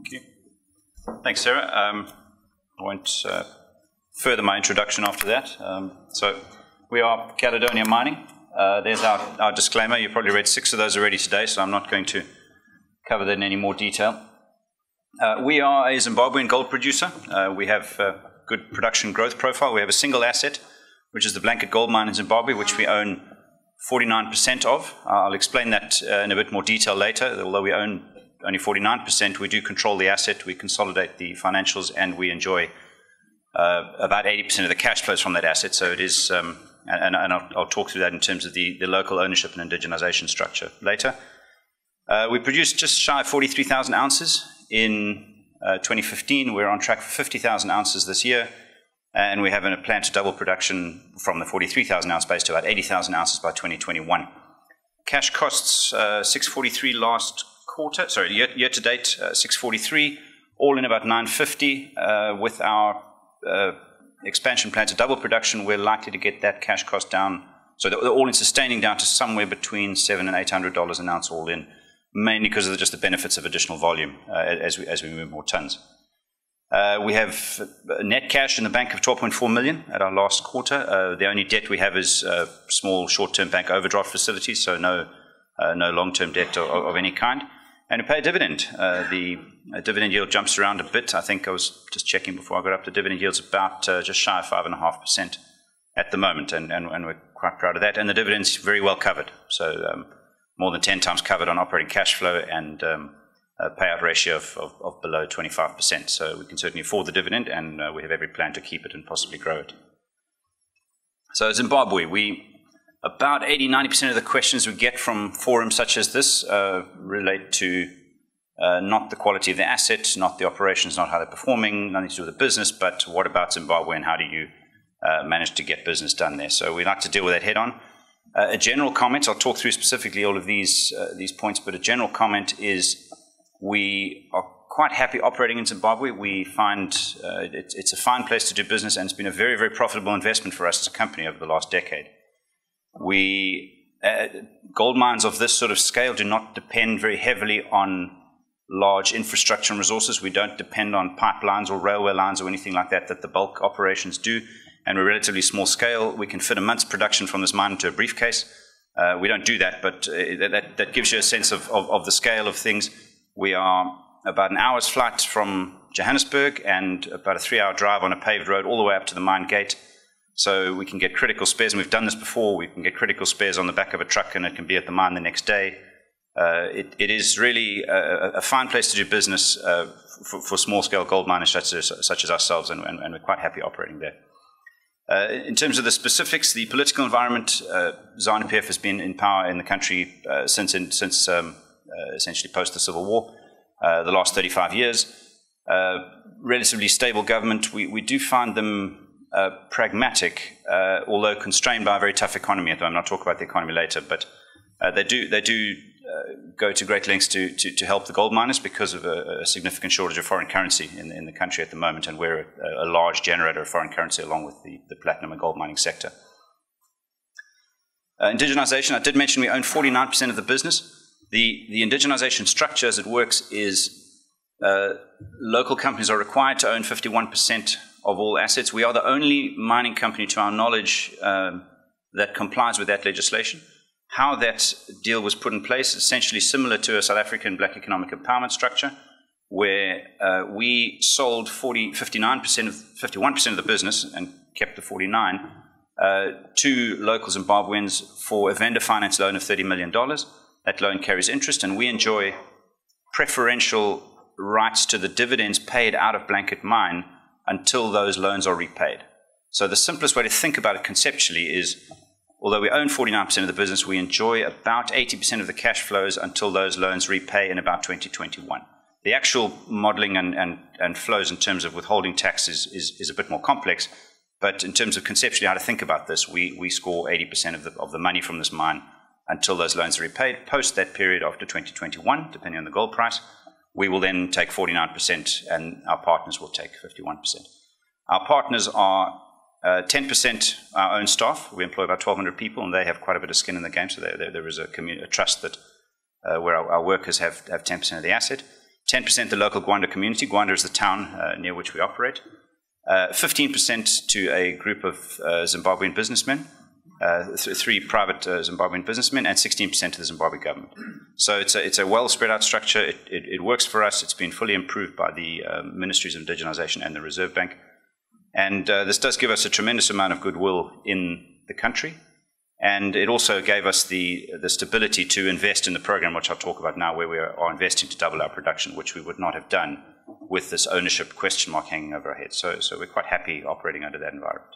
Thank you. Thanks, Sarah. Um, I won't uh, further my introduction after that. Um, so, we are Caledonia Mining. Uh, there's our, our disclaimer. You've probably read six of those already today, so I'm not going to cover that in any more detail. Uh, we are a Zimbabwean gold producer. Uh, we have a good production growth profile. We have a single asset, which is the Blanket Gold Mine in Zimbabwe, which we own 49% of. I'll explain that uh, in a bit more detail later. Although we own only 49%, we do control the asset, we consolidate the financials, and we enjoy uh, about 80% of the cash flows from that asset. So it is, um, and, and I'll, I'll, talk through that in terms of the, the local ownership and indigenization structure later. Uh, we produced just shy of 43,000 ounces in uh, 2015. We're on track for 50,000 ounces this year, and we have a plan to double production from the 43,000 ounce base to about 80,000 ounces by 2021. Cash costs uh, 643 last quarter, sorry, year, year to date, uh, 643, all in about 950. Uh, with our uh, expansion plan to double production, we're likely to get that cash cost down, so the, the all in sustaining down to somewhere between seven and eight hundred dollars an ounce all in, mainly because of just the benefits of additional volume as we as we move more tons. We have net cash in the bank of 12.4 million at our last quarter. The only debt we have is small short-term bank overdraft facilities, so no long-term debt of, any kind and we pay a dividend. Uh, the dividend yield jumps around a bit. I think I was just checking before I got up. The dividend yield's about uh, just shy of five and a half percent at the moment, and, and, and, we're quite proud of that. And the dividend's very well covered, so um, more than ten times covered on operating cash flow and um, a payout ratio of, of, of below 25 percent. So we can certainly afford the dividend, and uh, we have every plan to keep it and possibly grow it. So Zimbabwe, we about 80 90% of the questions we get from forums such as this uh, relate to uh, not the quality of the asset, not the operations, not how they're performing, nothing to do with the business, but what about Zimbabwe and how do you uh, manage to get business done there? So we like to deal with that head on. Uh, a general comment, I'll talk through specifically all of these, uh, these points, but a general comment is we are quite happy operating in Zimbabwe. We find uh, it, it's a fine place to do business and it's been a very, very profitable investment for us as a company over the last decade. We uh, gold mines of this sort of scale do not depend very heavily on large infrastructure and resources. We don't depend on pipelines or railway lines or anything like that that the bulk operations do. And we're relatively small scale. We can fit a month's production from this mine into a briefcase. Uh, we don't do that, but uh, that, that gives you a sense of, of, of, the scale of things. We are about an hour's flight from Johannesburg and about a three hour drive on a paved road all the way up to the mine gate. So we can get critical spares, and we've done this before. We can get critical spares on the back of a truck, and it can be at the mine the next day. Uh, it, it is really a, a, fine place to do business uh, for, for small-scale gold miners such as, such as ourselves, and, and, and, we're quite happy operating there. Uh, in terms of the specifics, the political environment, uh, ZANU-PF has been in power in the country uh, since, in, since um, uh, essentially post the Civil War, uh, the last 35 years. relatively stable government. We, we do find them uh, pragmatic, uh, although constrained by a very tough economy. I'm not talk about the economy later, but uh, they do they do uh, go to great lengths to, to, to, help the gold miners because of a, a, significant shortage of foreign currency in, in the country at the moment, and we're a, a large generator of foreign currency along with the, the platinum and gold mining sector. Uh, indigenization, I did mention we own 49% of the business. The, the indigenization structure as it works is uh, local companies are required to own 51% of all assets. We are the only mining company, to our knowledge, um, that complies with that legislation. How that deal was put in place is essentially similar to a South African black economic empowerment structure, where uh, we sold 40, 59% of, 51% of the business and kept the 49 uh, to local Zimbabweans for a vendor finance loan of $30 million. That loan carries interest, and we enjoy preferential rights to the dividends paid out of Blanket Mine until those loans are repaid. So the simplest way to think about it conceptually is although we own 49% of the business, we enjoy about 80% of the cash flows until those loans repay in about 2021. The actual modeling and, and, and flows in terms of withholding tax is, is, is, a bit more complex, but in terms of conceptually how to think about this, we, we score 80% of the, of the money from this mine until those loans are repaid. Post that period after 2021, depending on the gold price, we will then take 49% and our partners will take 51%. Our partners are uh, 10% our own staff. We employ about 1,200 people and they have quite a bit of skin in the game, so there, there is a, a, trust that uh, where our, our, workers have, have 10% of the asset. 10% the local Gwanda community. Gwanda is the town uh, near which we operate. 15% uh, to a group of uh, Zimbabwean businessmen, uh, th- three private Zimbabwean businessmen, and 16% to the Zimbabwe government. So it's a, it's a well spread out structure. It, it, it, works for us. It's been fully improved by the um, Ministries of Indigenization and the Reserve Bank. And this does give us a tremendous amount of goodwill in the country. And it also gave us the, the stability to invest in the program, which I'll talk about now, where we are investing to double our production, which we would not have done with this ownership question mark hanging over our heads. So, so we're quite happy operating under that environment.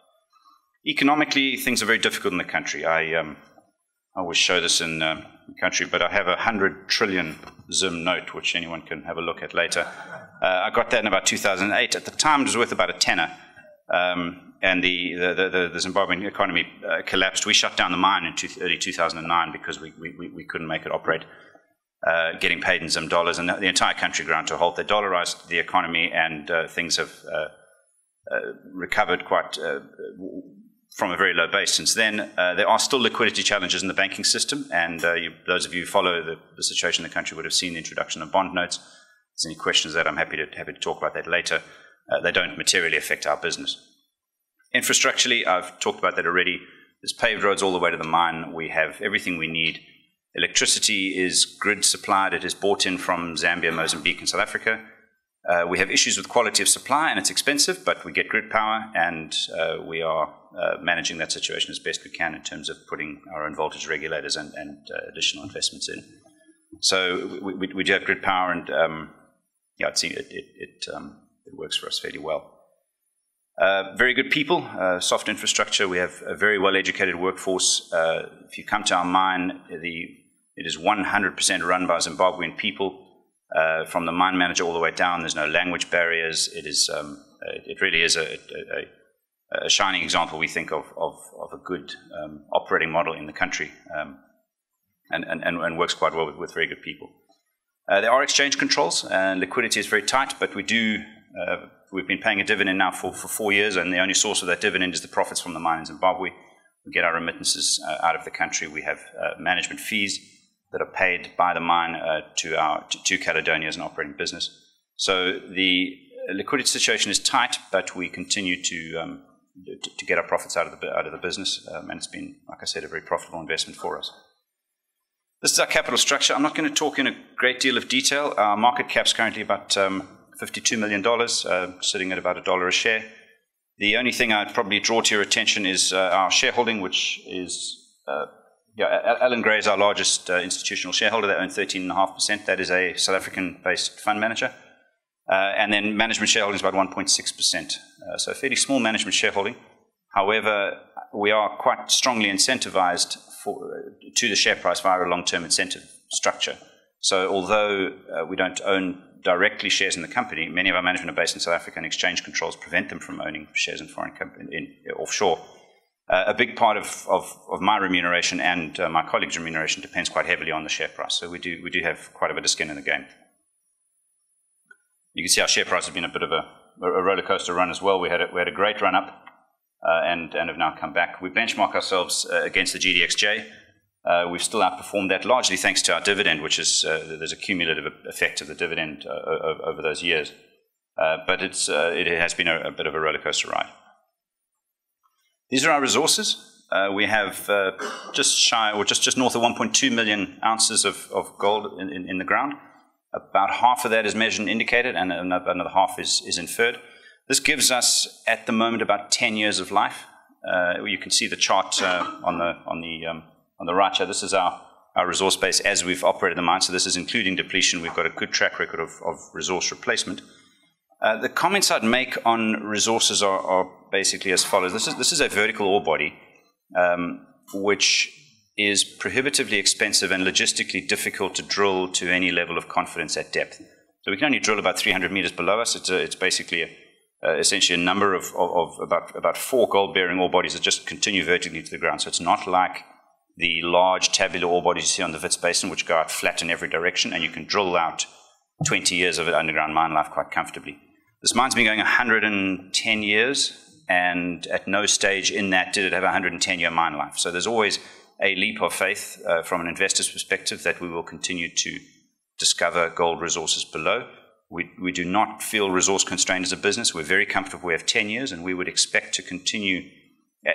Economically, things are very difficult in the country. I, um, I always show this in uh, the country, but I have a 100 trillion Zim note, which anyone can have a look at later. Uh, I got that in about 2008. At the time, it was worth about a tenner. Um, and the, the, the, the Zimbabwean economy uh, collapsed. We shut down the mine in two, early 2009 because we, we, we couldn't make it operate, uh, getting paid in Zim dollars, and the, the, entire country ground to a halt. They dollarized the economy, and uh, things have uh, uh, recovered quite from a very low base since then. Uh, there are still liquidity challenges in the banking system, and uh, you, those of you who follow the, the, situation in the country would have seen the introduction of bond notes. If there's any questions that I'm happy to happy to talk about that later. Uh, they don't materially affect our business. Infrastructurally, I've talked about that already. There's paved roads all the way to the mine. We have everything we need. Electricity is grid supplied. It is bought in from Zambia, Mozambique, and South Africa. Uh, we have issues with quality of supply, and it's expensive, but we get grid power, and uh, we are uh, managing that situation as best we can in terms of putting our own voltage regulators and, and uh, additional investments in. So we, we, we, do have grid power, and um, yeah, it, it, it, um, it works for us fairly well. Uh, very good people, uh, soft infrastructure. We have a very well educated workforce. If you come to our mine, the, it is 100% run by Zimbabwean people, uh, from the mine manager all the way down. There's no language barriers. It, is, um, it really is a, a, a, shining example, we think, of, of, of a good um, operating model in the country um, and, and, and works quite well with, with very good people. Uh, there are exchange controls, and liquidity is very tight, but we do uh, we've been paying a dividend now for, for four years, and the only source of that dividend is the profits from the mine in Zimbabwe. We get our remittances uh, out of the country. We have uh, management fees that are paid by the mine uh, to our to, Caledonia as an operating business. So the liquidity situation is tight, but we continue to um, to, to, get our profits out of the out of the business, um, and it's been, like I said, a very profitable investment for us. This is our capital structure. I'm not going to talk in a great deal of detail. Our market cap is currently about um, $52 million, uh, sitting at about a dollar a share. The only thing I'd probably draw to your attention is uh, our shareholding, which is uh, yeah, Allan Gray is our largest uh, institutional shareholder. They own 13.5%. That is a South African based fund manager. Uh, and then management shareholding is about 1.6%. Uh, so fairly small management shareholding. However, we are quite strongly incentivized for, to the share price via a long term incentive structure. So although we don't own directly shares in the company, many of our management are based in South Africa, and exchange controls prevent them from owning shares in foreign companies in, offshore. Uh, a big part of, of, of my remuneration and uh, my colleagues' remuneration depends quite heavily on the share price. So we do, we do have quite a bit of skin in the game. You can see our share price has been a bit of a, a roller coaster run as well. We had a, we had a great run up uh, and, and have now come back. We benchmark ourselves uh, against the GDXJ. Uh, we've still outperformed that largely thanks to our dividend, which is uh, there's a cumulative effect of the dividend over those years. But it's, it has been a, a, bit of a roller coaster ride. These are our resources. Uh, we have just shy, or just, just north of 1.2 million ounces of, of gold in, in, in, the ground. About half of that is measured and indicated, and another, half is, is inferred. This gives us, at the moment, about 10 years of life. you can see the chart on the, on the um, on the right here, this is our, our resource base as we've operated the mine. So this is including depletion. We've got a good track record of, of resource replacement. Uh, the comments I'd make on resources are, are, basically as follows. This is, this is a vertical ore body, um, which is prohibitively expensive and logistically difficult to drill to any level of confidence at depth. So we can only drill about 300 meters below us. It's, a, it's basically a, uh, essentially a number of, of, of, about, about four gold-bearing ore bodies that just continue vertically to the ground. So it's not like the large tabular ore bodies you see on the Wits Basin, which go out flat in every direction, and you can drill out 20 years of underground mine life quite comfortably. This mine's been going 110 years, and at no stage in that did it have a 110 year mine life. So there's always a leap of faith uh, from an investor's perspective that we will continue to discover gold resources below. We, we do not feel resource constrained as a business. We're very comfortable. We have 10 years, and we would expect to continue,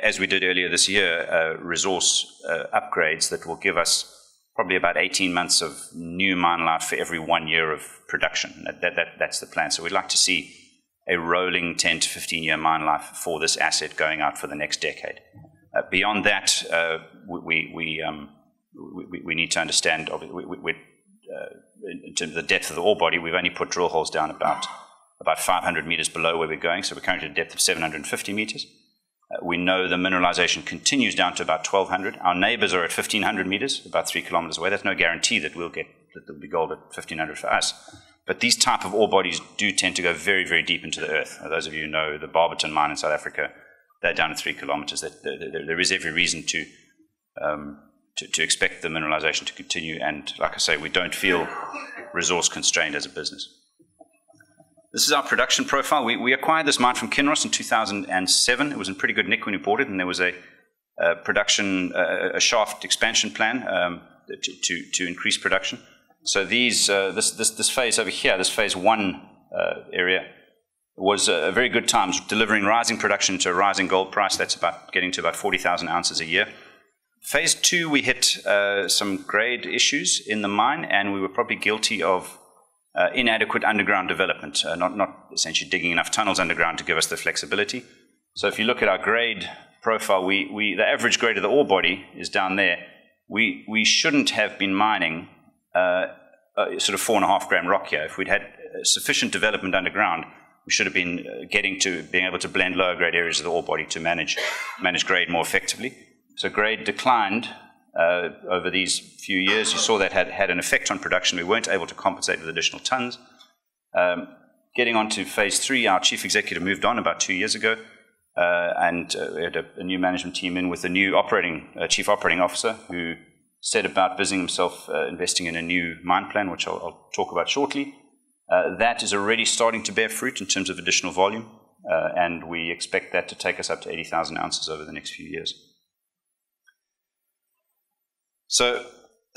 as we did earlier this year, uh, resource uh, upgrades that will give us probably about 18 months of new mine life for every one year of production. That, that, that, that's the plan. So we'd like to see a rolling 10 to 15 year mine life for this asset going out for the next decade. Uh, beyond that, uh, we, we, um, we, we, need to understand, we, we, uh, in terms of the depth of the ore body, we've only put drill holes down about, about 500 meters below where we're going, so we're currently at a depth of 750 meters. Uh, we know the mineralization continues down to about 1,200. Our neighbors are at 1,500 meters, about three kilometers away. That's no guarantee that we'll get that there'll be gold at 1,500 for us. But these type of ore bodies do tend to go very, very deep into the earth. Those of you who know the Barberton mine in South Africa, they're down at three kilometers. There is every reason to, um, to, to expect the mineralization to continue. And like I say, we don't feel resource constrained as a business. This is our production profile. We, we acquired this mine from Kinross in 2007. It was in pretty good nick when we bought it, and there was a, a production, a, a, shaft expansion plan um, to, to, to, increase production. So these, uh, this, this, this phase over here, this phase one uh, area, was a very good time delivering rising production to a rising gold price. That's about getting to about 40,000 ounces a year. Phase two, we hit uh, some grade issues in the mine, and we were probably guilty of uh, inadequate underground development, uh, not, not essentially digging enough tunnels underground to give us the flexibility. So if you look at our grade profile, we, we, the average grade of the ore body is down there. We, we shouldn't have been mining uh, sort of four and a half gram rock here. If we'd had sufficient development underground, we should have been uh, getting to being able to blend lower grade areas of the ore body to manage, manage grade more effectively. So grade declined uh, over these few years. You saw that had, had an effect on production. We weren't able to compensate with additional tons. Um, getting on to phase three, our chief executive moved on about two years ago, uh, and uh, we had a, a, new management team in with a new operating uh, chief operating officer who set about busying himself uh, investing in a new mine plan, which I'll, I'll talk about shortly. Uh, that is already starting to bear fruit in terms of additional volume, and we expect that to take us up to 80,000 ounces over the next few years. So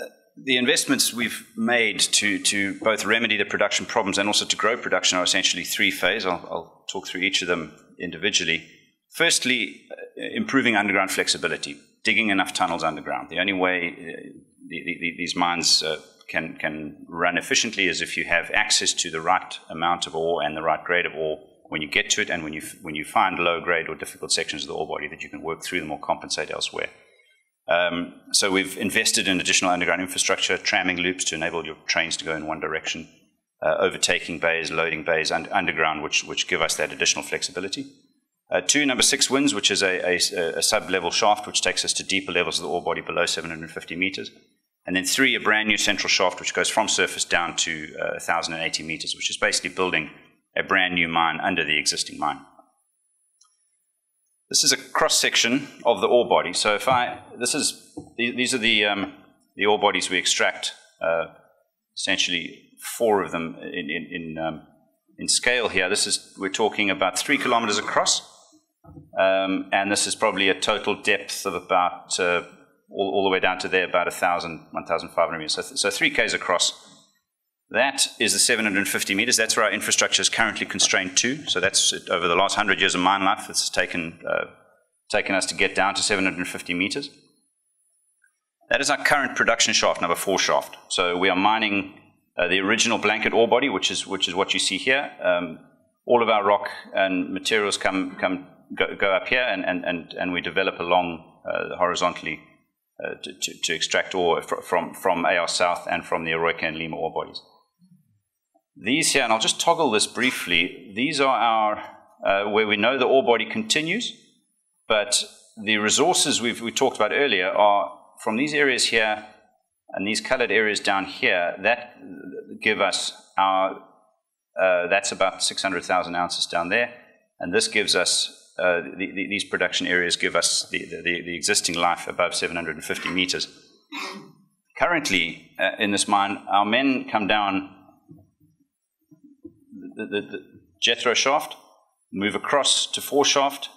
uh, the investments we've made to, to both remedy the production problems and also to grow production are essentially three phase. I'll, I'll talk through each of them individually. Firstly, uh, improving underground flexibility, digging enough tunnels underground. The only way uh, the, the, these mines uh, can, can run efficiently is if you have access to the right amount of ore and the right grade of ore when you get to it and when you, when you find low grade or difficult sections of the ore body that you can work through them or compensate elsewhere. Um, so we've invested in additional underground infrastructure, tramming loops to enable your trains to go in one direction, uh, overtaking bays, loading bays un underground, which, which give us that additional flexibility. Uh, two, number six winze, which is a, a, a sub-level shaft, which takes us to deeper levels of the ore body below 750 meters. And then three, a brand new central shaft, which goes from surface down to uh, 1,080 meters, which is basically building a brand new mine under the existing mine. This is a cross section of the ore body. So if I, this is, these are the, um, the ore bodies we extract, uh, essentially four of them in, in, in, um, in, scale here. This is, we're talking about three kilometers across. Um, and this is probably a total depth of about, uh, all, all, the way down to there, about 1,000, 1,500 meters. So, so 3 Ks across. That is the 750 meters. That's where our infrastructure is currently constrained to. So that's over the last 100 years of mine life, it's taken, uh, taken us to get down to 750 meters. That is our current production shaft, number four shaft. So we are mining uh, the original blanket ore body, which is, which is what you see here. Um, all of our rock and materials come, come go, go up here, and, and, and, and we develop along uh, horizontally uh, to, to, to, extract ore from, from AR South and from the Eroica and Lima ore bodies. These here, and I'll just toggle this briefly, these are our, uh, where we know the ore body continues, but the resources we've, we talked about earlier are from these areas here and these colored areas down here, that give us our, uh, that's about 600,000 ounces down there, and this gives us, uh, the, the, these production areas give us the, the, existing life above 750 meters. Currently, uh, in this mine, our men come down the, Jethro shaft, move across to four shaft,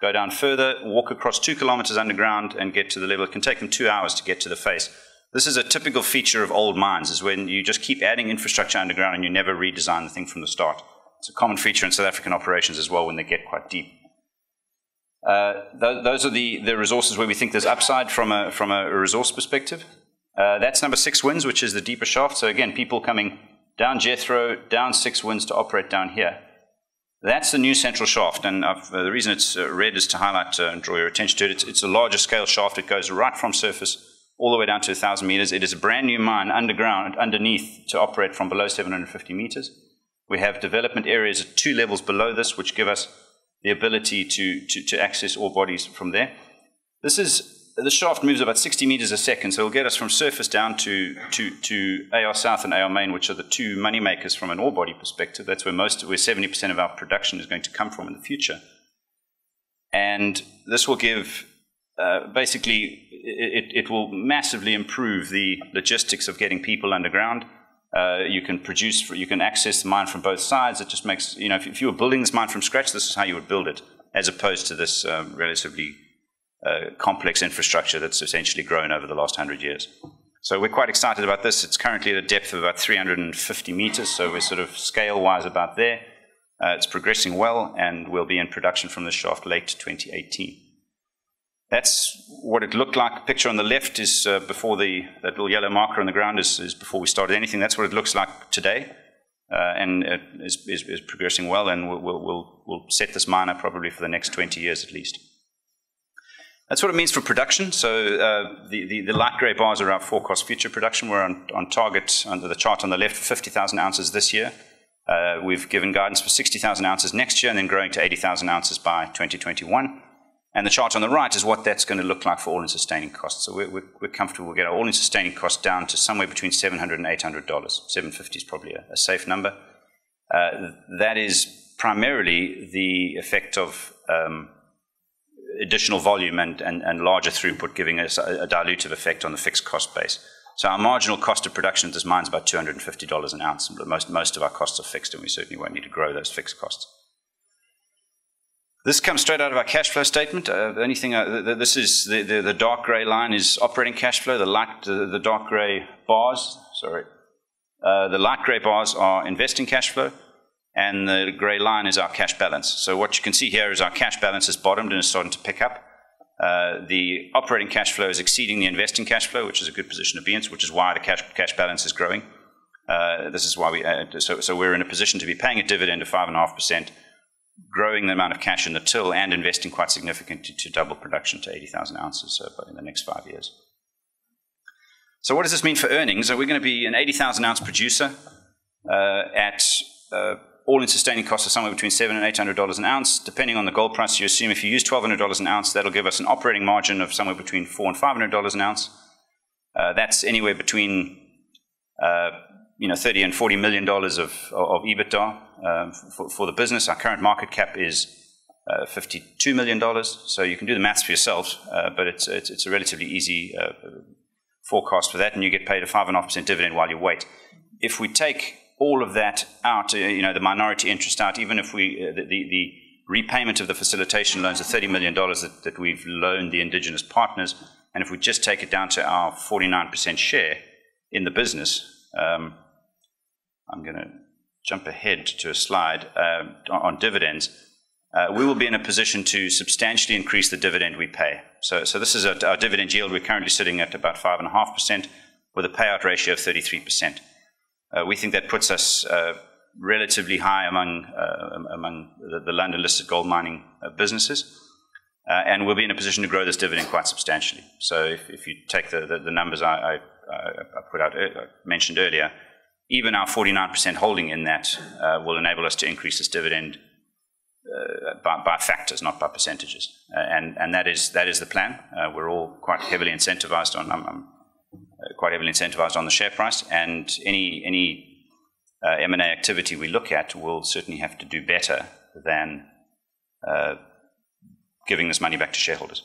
go down further, walk across two kilometers underground and get to the level. It can take them two hours to get to the face. This is a typical feature of old mines, is when you just keep adding infrastructure underground and you never redesign the thing from the start. It's a common feature in South African operations as well when they get quite deep. Uh, th those are the, the resources where we think there's upside from a, from a resource perspective. Uh, that's number six winze, which is the deeper shaft. So again, people coming down Jethro, down six winze to operate down here. That's the new central shaft, and uh, the reason it's uh, red is to highlight uh, and draw your attention to it. It's, it's, a larger scale shaft. It goes right from surface all the way down to 1,000 meters. It is a brand new mine underground, underneath, to operate from below 750 meters. We have development areas at two levels below this, which give us the ability to, to, to access ore bodies from there. This is the shaft moves about 60 meters a second, so it'll get us from surface down to, to, to AR South and AR Main, which are the two money makers from an ore body perspective. That's where most, where 70% of our production is going to come from in the future. And this will give, uh, basically, it, it will massively improve the logistics of getting people underground. Uh, you can produce, you can access the mine from both sides. It just makes, you know, if, if you were building this mine from scratch, this is how you would build it, as opposed to this um, relatively uh, complex infrastructure that's essentially grown over the last 100 years. So we're quite excited about this. It's currently at a depth of about 350 meters, so we're sort of scale-wise about there. Uh, it's progressing well, and we'll be in production from the shaft late 2018. That's what it looked like. Picture on the left is uh, before the that little yellow marker on the ground is, is, before we started anything. That's what it looks like today, uh, and it is, is, is, progressing well. And we'll, we'll, we'll set this mine up probably for the next 20 years at least. That's what it means for production. So uh, the, the, the, light grey bars are our forecast future production. We're on, on target under the chart on the left for 50,000 ounces this year. Uh, we've given guidance for 60,000 ounces next year and then growing to 80,000 ounces by 2021. And the chart on the right is what that's going to look like for all-in sustaining costs. So we're, we're, we're comfortable. We'll get our all-in sustaining costs down to somewhere between $700 and $800. 750 is probably a, a safe number. Uh, that is primarily the effect of um, additional volume and, and, and larger throughput, giving us a, a, dilutive effect on the fixed cost base. So our marginal cost of production at this mine is about $250 an ounce. Most, most of our costs are fixed, and we certainly won't need to grow those fixed costs. This comes straight out of our cash flow statement. Uh, the only thing, uh, this is the, the, the, dark grey line is operating cash flow. The light, the, the dark grey bars, sorry, uh, the light grey bars are investing cash flow and the grey line is our cash balance. So what you can see here is our cash balance has bottomed and is starting to pick up. Uh, the operating cash flow is exceeding the investing cash flow, which is a good position to be in, which is why the cash, cash balance is growing. Uh, this is why we, uh, so, so we're in a position to be paying a dividend of 5.5%, growing the amount of cash in the till, and investing quite significantly to double production to 80,000 ounces uh, in the next five years. So what does this mean for earnings? So we're going to be an 80,000 ounce producer uh, at uh, all-in sustaining costs of somewhere between seven and eight hundred dollars an ounce, depending on the gold price. You assume if you use twelve hundred dollars an ounce, that'll give us an operating margin of somewhere between four and five hundred dollars an ounce. Uh, that's anywhere between uh, you know thirty and forty million dollars of, of EBITDA um, for, for, the business. Our current market cap is uh, fifty-two million dollars. So you can do the maths for yourself, uh, but it's, it's, it's a relatively easy uh, forecast for that, and you get paid a five and a half percent dividend while you wait. If we take all of that out, uh, you know, the minority interest out, even if we, uh, the, the, the, repayment of the facilitation loans of $30 million that, that we've loaned the indigenous partners, and if we just take it down to our 49% share in the business, um, I'm going to jump ahead to a slide uh, on dividends. Uh, we will be in a position to substantially increase the dividend we pay. So, so this is a, our dividend yield. We're currently sitting at about 5.5% with a payout ratio of 33%. Uh, we think that puts us uh, relatively high among, uh, among the, the London listed gold mining uh, businesses. And we'll be in a position to grow this dividend quite substantially. So if, if you take the, the, the numbers I, I, I, put out, mentioned earlier, even our 49% holding in that will enable us to increase this dividend by, by, factors, not by percentages. and and that, is, that is the plan. we're all quite heavily incentivized on, uh, quite heavily incentivized on the share price, and any any uh, M&A activity we look at will certainly have to do better than uh, giving this money back to shareholders.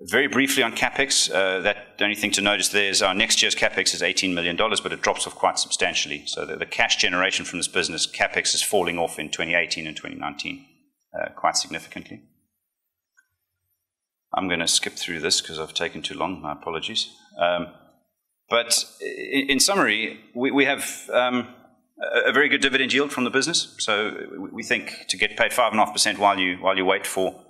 Very briefly on capex, uh, that the only thing to notice there is our next year's capex is $18 million, but it drops off quite substantially. So the, the cash generation from this business, capex is falling off in 2018 and 2019 uh, quite significantly. I'm going to skip through this because I've taken too long. My apologies. Um, But in summary, we, we have um, a very good dividend yield from the business. So we think to get paid 5.5% while you, while you wait for,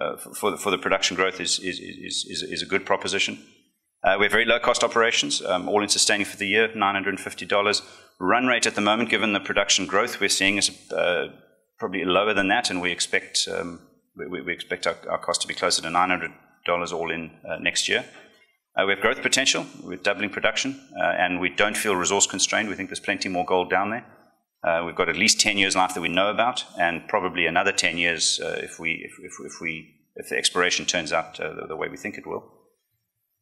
uh, for, for, the production growth is, is, is, is, a good proposition. Uh, we have very low cost operations, um, all in sustaining for the year, $950. Run rate at the moment, given the production growth we're seeing, is uh, probably lower than that, and we expect, um, we, we, expect our, our, cost to be closer to $900 all in uh, next year. Uh, we have growth potential. We're doubling production, and we don't feel resource constrained. We think there's plenty more gold down there. Uh, we've got at least 10 years life that we know about, and probably another 10 years uh, if, we, if, if, if, we, if the exploration turns out uh, the, the, way we think it will.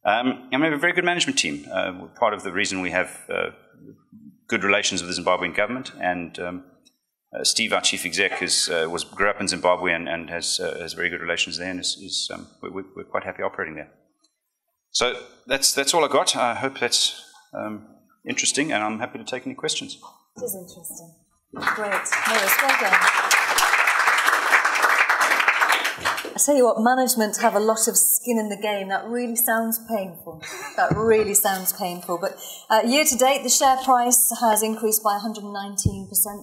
Um, and we have a very good management team. Uh, part of the reason we have good relations with the Zimbabwean government, and um, Steve, our chief exec, is, was, grew up in Zimbabwe and, and has, has very good relations there, and is, is um, we're, we're quite happy operating there. So that's, that's all I've got. I hope that's um, interesting, and I'm happy to take any questions. It is interesting. Great. Maurice, well done. I tell you what, management have a lot of skin in the game. That really sounds painful. That really sounds painful. But uh, year to date, the share price has increased by 119%.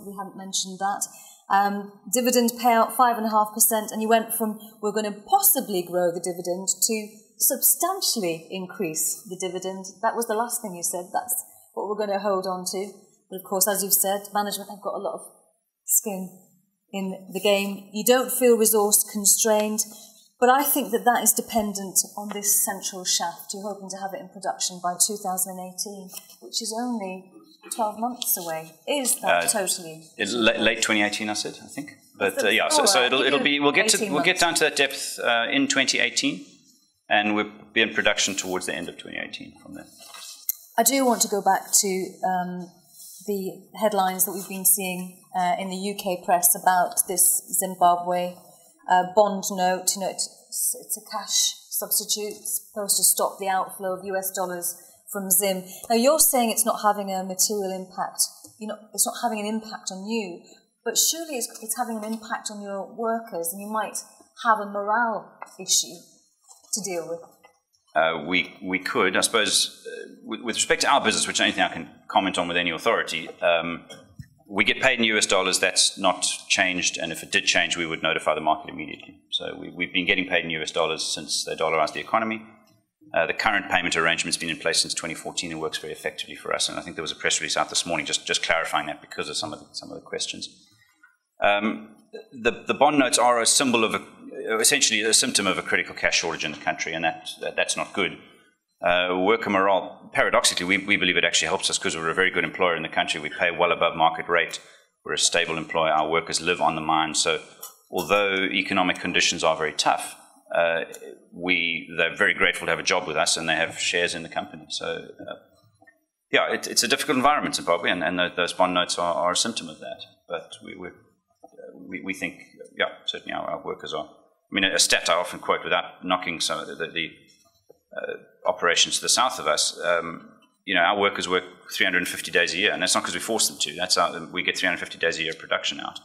We haven't mentioned that. Um, dividend payout 5.5%, and you went from we're going to possibly grow the dividend to substantially increase the dividend. That was the last thing you said. That's what we're going to hold on to. But of course, as you've said, management have got a lot of skin in the game. You don't feel resource constrained, but I think that that is dependent on this central shaft. You're hoping to have it in production by 2018, which is only 12 months away. Is that uh, totally? Late, late 2018, I said, I think. But uh, yeah, so, so it'll, it'll be, we'll get, to, we'll get down to that depth uh, in 2018 and we'll be in production towards the end of 2018 from there. I do want to go back to um, the headlines that we've been seeing uh, in the UK press about this Zimbabwe uh, bond note. You know, it's, it's, a cash substitute supposed to stop the outflow of US dollars from Zim. Now, you're saying it's not having a material impact. You know, it's not having an impact on you, but surely it's, it's having an impact on your workers, and you might have a morale issue to deal with? Uh, we, we could, I suppose, uh, with, with, respect to our business, which is anything I can comment on with any authority, um, we get paid in US dollars, that's not changed, and if it did change, we would notify the market immediately. So we, have been getting paid in US dollars since they dollarized the economy. Uh, the current payment arrangement's been in place since 2014 and works very effectively for us. And I think there was a press release out this morning just, just clarifying that because of some of the, some of the questions. Um, the, the bond notes are a symbol of a essentially a symptom of a critical cash shortage in the country, and that, that that's not good. Uh, worker morale, paradoxically, we, we believe it actually helps us because we're a very good employer in the country. We pay well above market rate. We're a stable employer. Our workers live on the mine. So, although economic conditions are very tough, uh, we they're very grateful to have a job with us, and they have shares in the company. So, uh, yeah, it, it's a difficult environment, Zimbabwe, and, and those bond notes are, are, a symptom of that. But we, we, we think, yeah, certainly our, our workers are I mean, a stat I often quote without knocking some of the, the, the uh, operations to the south of us. Um, you know, our workers work 350 days a year, and that's not because we force them to. That's we get 350 days a year of production out.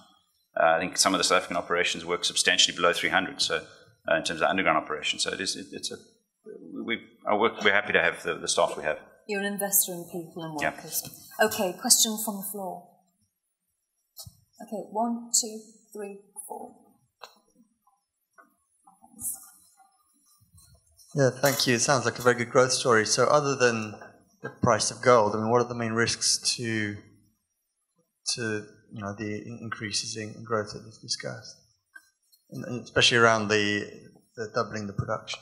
Uh, I think some of the South African operations work substantially below 300. So, uh, in terms of underground operations, so it is. It, it's a we work. We're happy to have the, the staff we have. You're an investor in people and workers. Yeah. Okay, question from the floor. Okay, one, two, three, four. Yeah, thank you. It sounds like a very good growth story. So, other than the price of gold, I mean, what are the main risks to to you know the increases in growth that you've discussed, and especially around the, the doubling the production?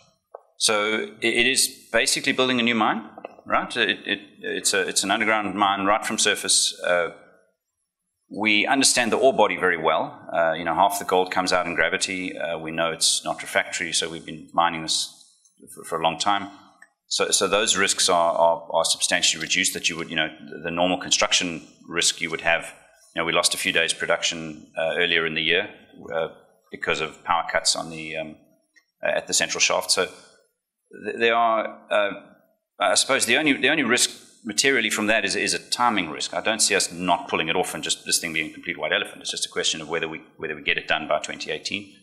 So, it is basically building a new mine, right? It, it, it's a it's an underground mine right from surface. Uh, we understand the ore body very well. Uh, you know, half the gold comes out in gravity. Uh, we know it's not refractory, so we've been mining this for, for a long time. So, so those risks are, are, are, substantially reduced. That you would, you know, the normal construction risk you would have. You know, we lost a few days production uh, earlier in the year uh, because of power cuts on the um, at the central shaft. So th- there are, uh, I suppose, the only the only risk materially from that is, is a timing risk. I don't see us not pulling it off and just this thing being a complete white elephant. It's just a question of whether we whether we get it done by 2018.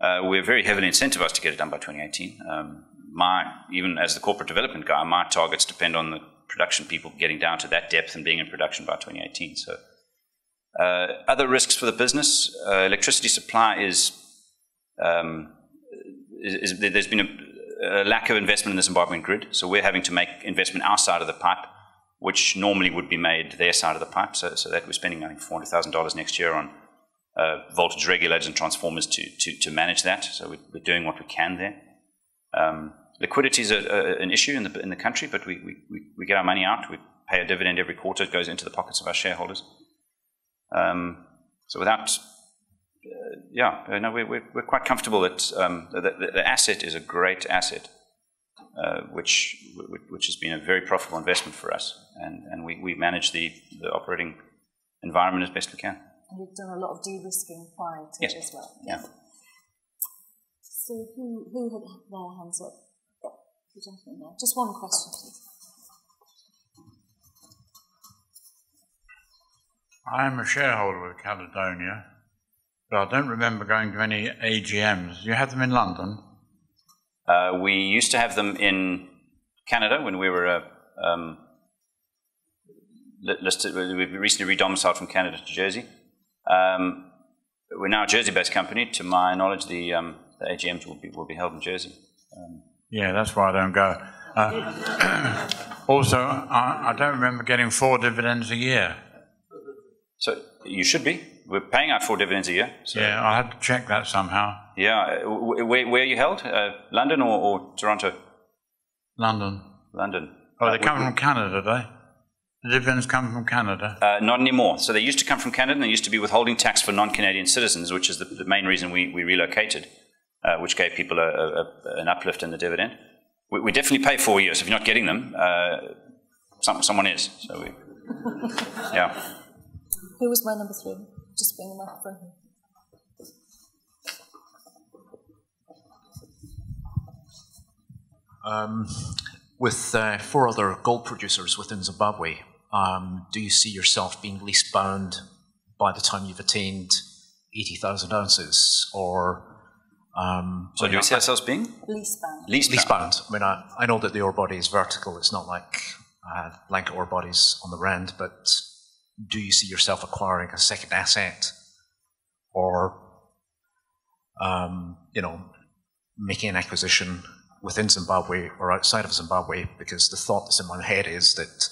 Uh, we're very heavily incentivized to get it done by 2018. Um, my, even as the corporate development guy, my targets depend on the production people getting down to that depth and being in production by 2018. So, uh, other risks for the business: uh, electricity supply is, um, is, is, there's been a, a, lack of investment in the Zimbabwean grid, so we're having to make investment our side of the pipe, which normally would be made their side of the pipe. So, so that we're spending I think four hundred thousand dollars next year on uh, voltage regulators and transformers to, to, to manage that. So we're, we're, doing what we can there. Um, liquidity is a, a, an issue in the, in the country, but we, we, we get our money out. We pay a dividend every quarter. It goes into the pockets of our shareholders. Um, so without, uh, yeah, uh, no, we're, we're, quite comfortable that um, the, the, the, asset is a great asset, uh, which, which has been a very profitable investment for us. And, and we, we manage the, the operating environment as best we can. And you've done a lot of de-risking prior to yes. it as well. Yeah. So who, who had their hands up? the gentleman there. Just one question, please. I am a shareholder of Caledonia, but I don't remember going to any AGMs. You have them in London? Uh, we used to have them in Canada when we were a um, listed. We recently re-domiciled from Canada to Jersey. Um, we're now a Jersey-based company. To my knowledge, the, um, the AGMs will be, will be held in Jersey. Um, yeah, that's why I don't go. Uh, also, I, I, don't remember getting four dividends a year. So you should be. We're paying out four dividends a year. So. Yeah, I had to check that somehow. Yeah, where, where are you held? Uh, London or, or, Toronto? London. London. Oh, they uh, come from Canada, do they? The dividends come from Canada? Uh, not anymore. So they used to come from Canada and they used to be withholding tax for non Canadian citizens, which is the, the main reason we, we relocated uh, which gave people a, a, an uplift in the dividend. We, we, definitely pay four years. If you're not getting them, uh, some, someone is. So we, yeah. Who was my number three? Just bring them up for him. Um, with uh, four other gold producers within Zimbabwe, um, do you see yourself being least bound by the time you've attained 80,000 ounces? Or um, so do we see ourselves being? Least bound. Least, least bound. I mean, I, I, know that the ore body is vertical. It's not like uh, blanket ore bodies on the rand, but do you see yourself acquiring a second asset or, um, you know, making an acquisition within Zimbabwe or outside of Zimbabwe? Because the thought that's in my head is that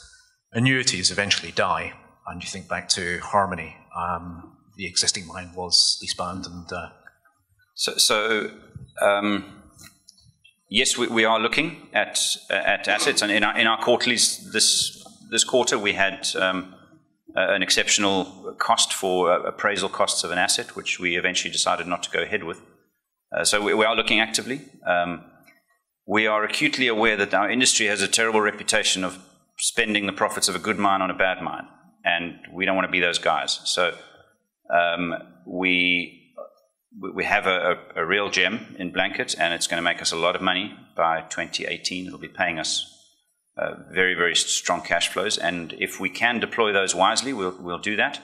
annuities eventually die. And you think back to Harmony, um, the existing mine was disbanded. and uh, so, so um, yes, we, we, are looking at at assets, and in our in our quarterlies this this quarter we had um, an exceptional cost for uh, appraisal costs of an asset, which we eventually decided not to go ahead with. Uh, so we, we, are looking actively. Um, we are acutely aware that our industry has a terrible reputation of spending the profits of a good mine on a bad mine, and we don't want to be those guys. So um, we we have a, a, a, real gem in Blanket, and it's going to make us a lot of money by 2018. It'll be paying us uh, very, very strong cash flows, and if we can deploy those wisely, we'll, we'll do that.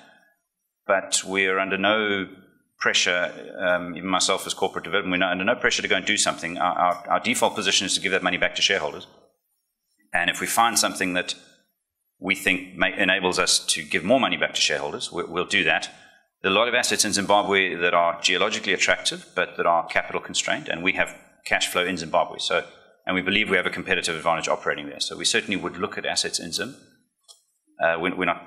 But we're under no pressure, um, even myself as corporate development, we're not under no pressure to go and do something. Our, our, our default position is to give that money back to shareholders. And if we find something that we think may, enables us to give more money back to shareholders, we, we'll do that. There are a lot of assets in Zimbabwe that are geologically attractive, but that are capital constrained, and we have cash flow in Zimbabwe. So, and we believe we have a competitive advantage operating there. So we certainly would look at assets in Zim. Uh, we're, we're, not,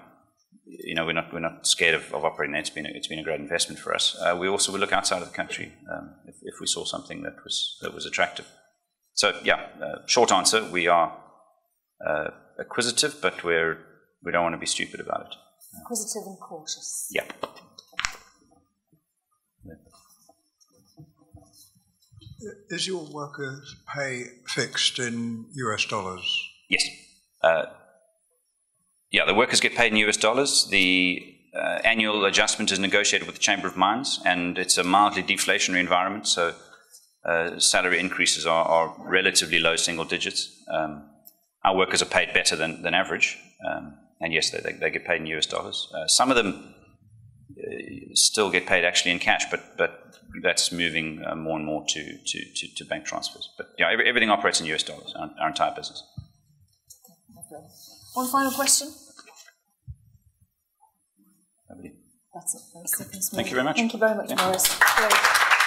you know, we're not, we're not scared of, of operating there. It's been, a, it's been a great investment for us. Uh, we also would look outside of the country um, if, if, we saw something that was, that was attractive. So yeah, uh, short answer, we are uh, acquisitive, but we're, we don't want to be stupid about it. Acquisitive and cautious. Yeah. Is your workers' pay fixed in US dollars? Yes. Uh, yeah, the workers get paid in US dollars. The uh, annual adjustment is negotiated with the Chamber of Mines, and it's a mildly deflationary environment, so uh, salary increases are, are, relatively low single digits. Um, our workers are paid better than, than average, um, and yes, they, they, get paid in US dollars. Uh, some of them uh, still get paid actually in cash, but, but that's moving uh, more and more to, to, to, to, bank transfers. But yeah, every, everything operates in US dollars, our, our entire business. Okay. One final question. Nobody. That's it. Thank you very much. Thank you very much, Yeah. Maurice. Great.